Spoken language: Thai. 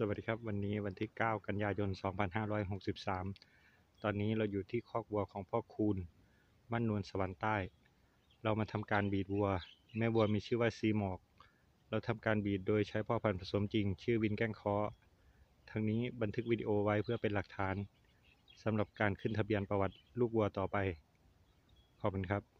สวัสดีครับ วันนี้วันที่ 9 กันยายน 2563 ตอนนี้เราอยู่ที่คอกวัวของพ่อคูณมั่นนวลสวรรค์ใต้ เรามาทำการบีดวัว แม่วัวมีชื่อว่าซีหมอก เราทำการบีดโดยใช้พ่อพันธุ์ผสมจริง ชื่อวินแก้งคอทั้งนี้บันทึกวิดีโอไว้เพื่อเป็นหลักฐานสำหรับการขึ้นทะเบียนประวัติลูกวัวต่อไป ขอบคุณครับ